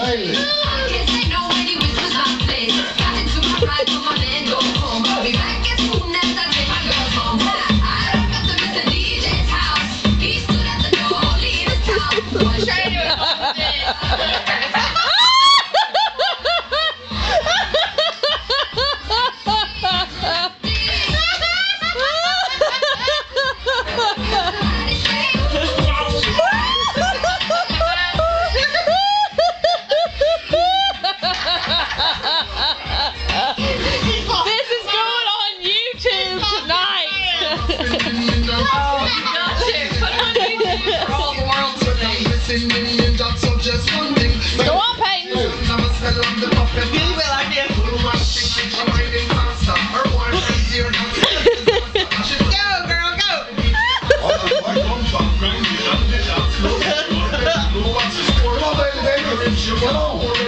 Bailey. Go on, Peyton. You will, I did. Go, girl, go. Come on, baby, baby. Come on.